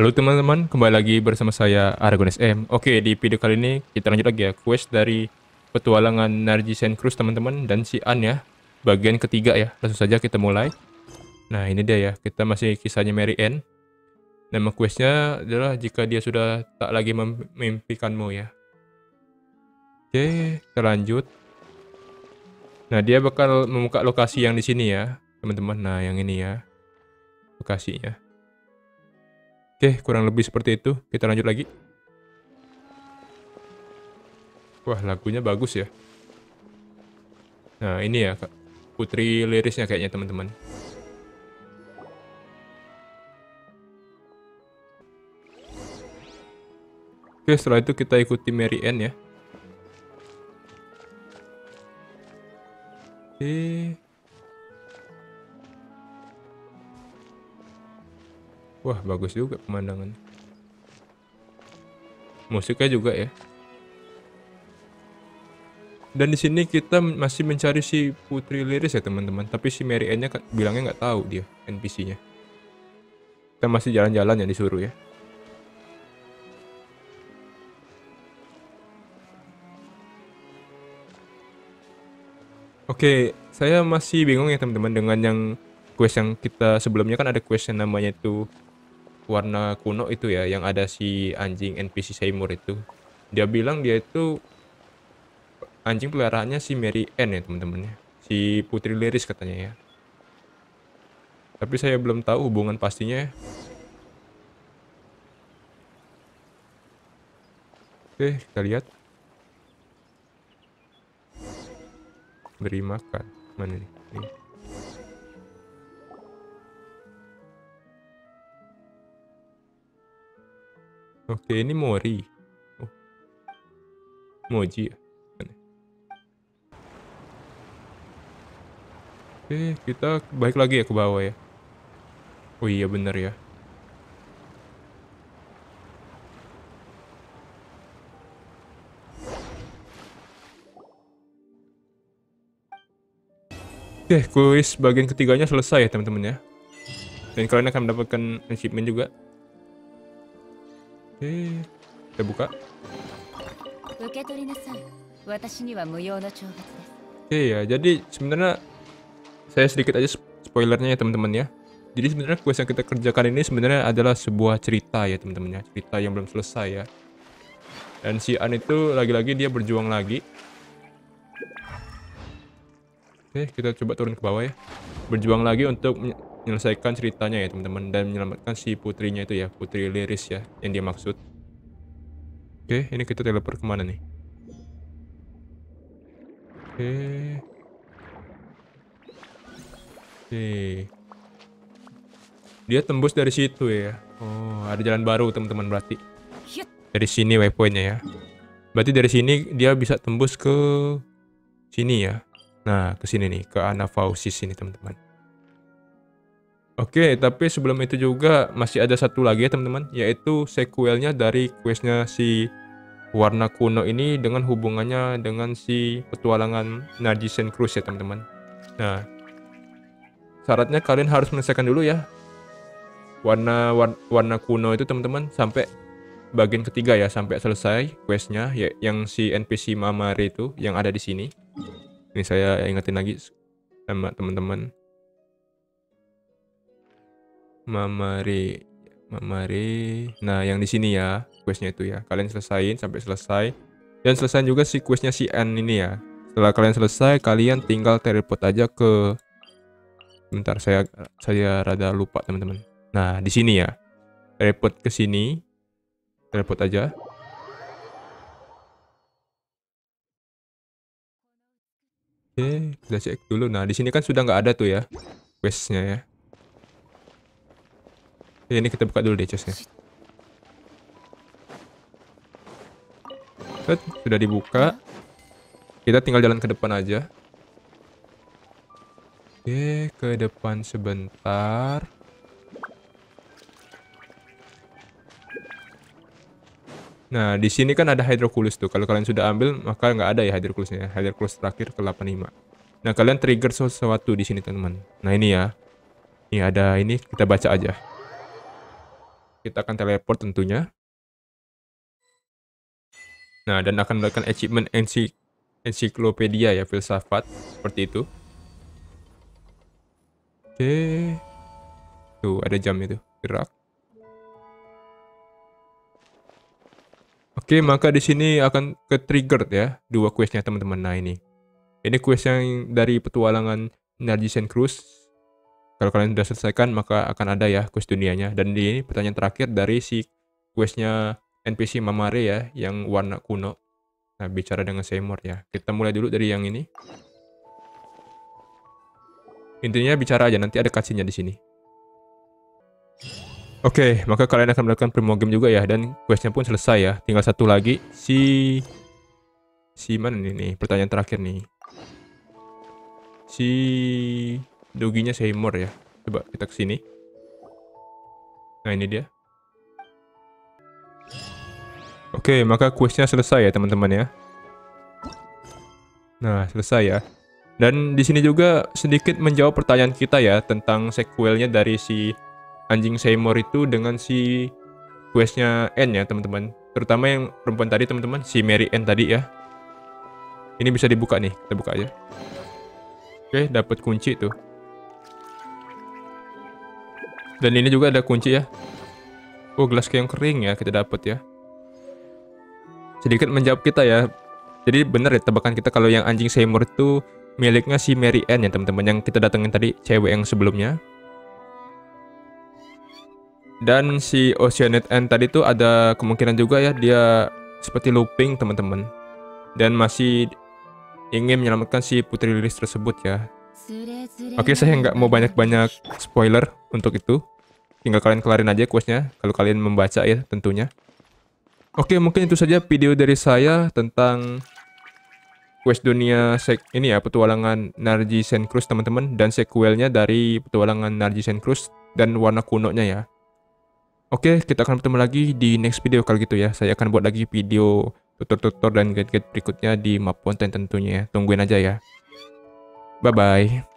Halo teman-teman, kembali lagi bersama saya Aragon SM. Oke, di video kali ini kita lanjut lagi ya quest dari petualangan Nargisen Cruz teman-teman dan si An ya. Bagian ketiga ya. Langsung saja kita mulai. Nah, ini dia ya. Kita masih kisahnya Mary Ann. Nama questnya adalah jika dia sudah tak lagi memimpikanmu ya. Oke, kita lanjut. Nah, dia bakal membuka lokasi yang di sini ya, teman-teman. Nah, yang ini ya. Lokasinya. Oke, kurang lebih seperti itu. Kita lanjut lagi. Wah, lagunya bagus ya. Nah, ini ya, Kak. Putri lirisnya kayaknya, teman-teman. Oke, setelah itu kita ikuti Mary Ann ya. Oke. Wah, bagus juga pemandangan. Musiknya juga ya. Dan di sini kita masih mencari si Putri Liris ya teman-teman. Tapi si Mary Ann-nya bilangnya nggak tahu dia NPC-nya. Kita masih jalan-jalan ya disuruh ya. Oke, saya masih bingung ya teman-teman dengan yang quest yang kita sebelumnya kan ada quest yang namanya itu warna kuno itu ya yang ada si anjing NPC Seymour itu. Dia bilang dia itu anjing peliharaannya si Mary Ann ya teman-teman ya. Si Putri Liris katanya ya. Tapi saya belum tahu hubungan pastinya ya. oke kita lihat. Beri makan. Mana nih, nih. Oke, ini Mori. Oh. Moji ya. Oke, kita balik lagi ya ke bawah ya. Oh iya bener ya. Oke, kuis bagian ketiganya selesai ya teman-teman ya. Dan kalian akan mendapatkan achievement juga. Oke, kita buka. Oke ya, jadi sebenarnya saya sedikit aja spoilernya ya teman-teman ya. Jadi sebenarnya quest yang kita kerjakan ini sebenarnya adalah sebuah cerita ya teman-teman ya, cerita yang belum selesai ya. Dan si An itu lagi-lagi dia berjuang lagi. Oke, kita coba turun ke bawah ya. Berjuang lagi untuk menyelesaikan ceritanya ya teman-teman dan menyelamatkan si putrinya itu ya putri Liris ya yang dia maksud. Oke ini kita teleport ke mana nih? Oke. Oke. Dia tembus dari situ ya. Oh ada jalan baru teman-teman berarti. Dari sini waypointnya ya. Berarti dari sini dia bisa tembus ke sini ya. Nah ke sini nih ke Anafausis ini teman-teman Oke, tapi sebelum itu juga masih ada satu lagi ya teman-teman, yaitu sequelnya dari questnya si warna kuno ini dengan hubungannya dengan si petualangan Najisen Cruz ya teman-teman. Nah, syaratnya kalian harus menyelesaikan dulu ya warna war, warna kuno itu teman-teman sampai bagian ketiga ya sampai selesai questnya ya yang si NPC Mamari itu yang ada di sini. Ini saya ingetin lagi sama teman-teman Mamari Mamari. Nah, yang di sini ya, questnya itu ya. Kalian selesain sampai selesai. Dan selesai juga si questnya si N ini ya. Setelah kalian selesai, kalian tinggal teleport aja ke Bentar, saya saya rada lupa teman-teman. Nah, di sini ya. Teleport ke sini. Teleport aja. Oke, kita cek dulu. Nah, di sini kan sudah nggak ada tuh ya questnya ya. Ya, ini kita buka dulu deh chestnya. Sudah dibuka. Kita tinggal jalan ke depan aja. Oke, ke depan sebentar. Nah, di sini kan ada hydroculus tuh. Kalau kalian sudah ambil, maka nggak ada ya hydroculusnya. Hydroculus terakhir ke 85. Nah, kalian trigger sesuatu di sini, teman-teman. Nah, ini ya. Ini ada ini, kita baca aja. Kita akan teleport tentunya. Nah, dan akan mendapatkan achievement ensi ensiklopedia ya, filsafat. Seperti itu. Oke. Tuh, ada jam itu. Gerak. Oke, maka di sini akan ke trigger ya dua questnya teman-teman. Nah ini, ini quest yang dari petualangan Nargisen Cruise. Kalau kalian sudah selesaikan maka akan ada ya quest dunianya. Dan di ini pertanyaan terakhir dari si questnya NPC Mamare ya yang warna kuno. Nah bicara dengan Seymour ya. Kita mulai dulu dari yang ini. Intinya bicara aja nanti ada cutscene di sini. Oke, maka kalian akan mendapatkan primo game juga ya dan questnya pun selesai ya. Tinggal satu lagi si si mana nih nih pertanyaan terakhir nih. Si doginya Seymour ya. Coba kita ke sini. Nah, ini dia. Oke, maka questnya selesai ya teman-teman ya. Nah, selesai ya. Dan di sini juga sedikit menjawab pertanyaan kita ya tentang sequelnya dari si anjing Seymour itu dengan si questnya N ya teman-teman. Terutama yang perempuan tadi teman-teman, si Mary N tadi ya. Ini bisa dibuka nih, kita buka aja. Oke, dapat kunci tuh. Dan ini juga ada kunci ya. Oh, gelas yang kering ya kita dapat ya. Sedikit menjawab kita ya. Jadi benar ya tebakan kita kalau yang anjing Seymour itu miliknya si Mary Ann ya teman-teman yang kita datengin tadi cewek yang sebelumnya. Dan si Oceanate End tadi tuh ada kemungkinan juga ya dia seperti looping teman-teman. Dan masih ingin menyelamatkan si Putri Lilis tersebut ya. Oke saya nggak mau banyak-banyak spoiler untuk itu. Tinggal kalian kelarin aja questnya kalau kalian membaca ya tentunya. Oke mungkin itu saja video dari saya tentang quest dunia sek ini ya petualangan Nargisen Cruise teman-teman dan sequelnya dari petualangan Nargisen Cruise dan warna kuno-nya ya. Oke, kita akan bertemu lagi di next video kalau gitu ya. Saya akan buat lagi video tutor-tutor dan guide-guide berikutnya di map konten tentunya. Tungguin aja ya. Bye-bye.